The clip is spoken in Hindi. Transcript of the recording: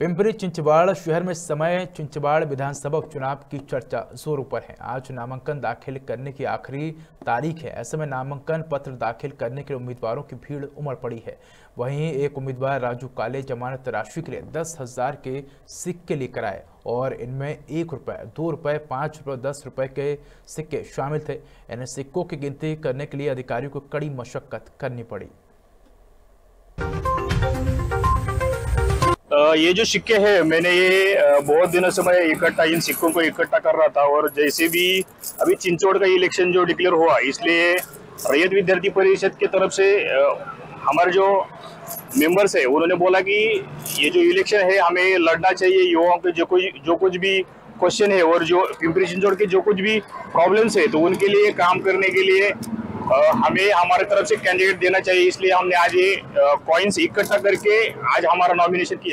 पिंपरी चिंचवाड़ शहर में समय चिंचवाड़ विधानसभा उपचुनाव की चर्चा जोरों पर है। आज नामांकन दाखिल करने की आखिरी तारीख है। ऐसे में नामांकन पत्र दाखिल करने के उम्मीदवारों की भीड़ उमड़ पड़ी है। वहीं एक उम्मीदवार राजू काले जमानत राशि के लिए दस हज़ार के सिक्के लेकर आए और इनमें एक रुपये दो रुपये पाँच रुपये दस रुपये के सिक्के शामिल थे। इन सिक्कों की गिनती करने के लिए अधिकारियों को कड़ी मशक्कत करनी पड़ी। ये जो सिक्के हैं, मैंने ये बहुत दिनों से मैं इकट्ठा, इन सिक्कों को इकट्ठा कर रहा था और जैसे भी अभी चिंचोड़ का इलेक्शन जो डिक्लेयर हुआ, इसलिए रैयत विद्यार्थी परिषद की तरफ़ से हमारे जो मेंबर्स है, उन्होंने बोला कि ये जो इलेक्शन है, हमें लड़ना चाहिए, युवाओं के जो कुछ जो कुछ भी क्वेश्चन है और जो पिंपरी चिंचोड़ के जो कुछ भी प्रॉब्लम्स है तो उनके लिए काम करने के लिए हमें हमारे तरफ़ से कैंडिडेट देना चाहिए, इसलिए हमने आज ये कॉइन्स इकट्ठा करके आज हमारा नॉमिनेशन किया है।